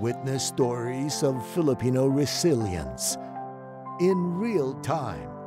Witness stories of Filipino resilience in real time.